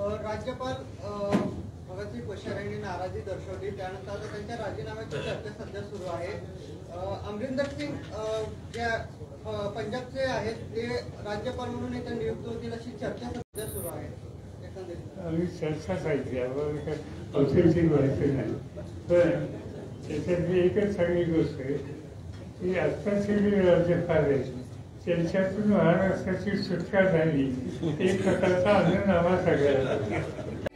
राज्यपाल भगतसिंग कोश्यारी यांनी नाराजी दर्शवली. त्यानंतर आता त्यांच्या राजीनाम्याची चर्चा सध्या सुरू आहे. अमरिंदर सिंग जे पंजाबचे आहेत ते राज्यपाल म्हणून इथे नियुक्त होतील अशी चर्चा सध्या सुरू आहे. चर्चा आम्ही चर्चाच ऐकली आम्हाला नाही. पण त्याच्यातली एकच चांगली गोष्ट आहे की आत्ताचे जे राज्यपाल आहेत त्यांच्यातून महाराष्ट्राची सुटका झाली. एक प्रकारचा आनंद आम्हा सगळ्यांना